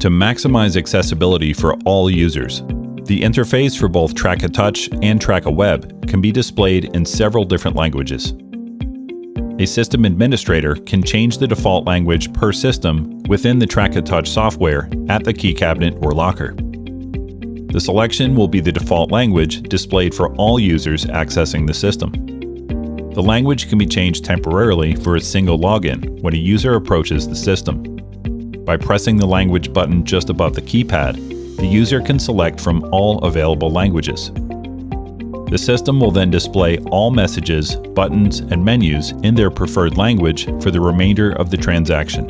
To maximize accessibility for all users, the interface for both Traka Touch and TrakaWEB can be displayed in several different languages. A system administrator can change the default language per system within the Traka Touch software at the key cabinet or locker. The selection will be the default language displayed for all users accessing the system. The language can be changed temporarily for a single login when a user approaches the system. By pressing the language button just above the keypad, the user can select from all available languages. The system will then display all messages, buttons, and menus in their preferred language for the remainder of the transaction.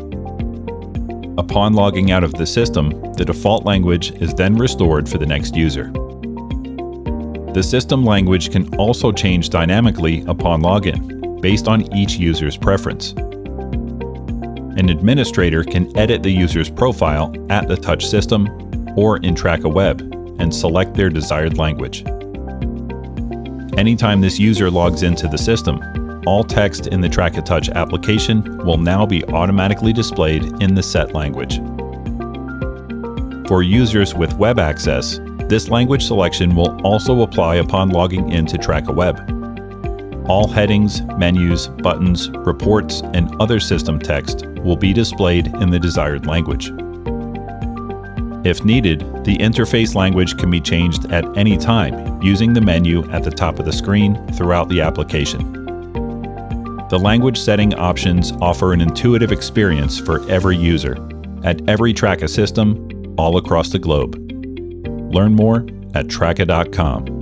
Upon logging out of the system, the default language is then restored for the next user. The system language can also change dynamically upon login, based on each user's preference. An administrator can edit the user's profile at the touch system or in TrakaWEB and select their desired language. Anytime this user logs into the system, all text in the Traka Touch application will now be automatically displayed in the set language. For users with web access, this language selection will also apply upon logging into TrakaWEB. All headings, menus, buttons, reports, and other system text will be displayed in the desired language. If needed, the interface language can be changed at any time using the menu at the top of the screen throughout the application. The language setting options offer an intuitive experience for every user, at every Traka system, all across the globe. Learn more at Traka.com.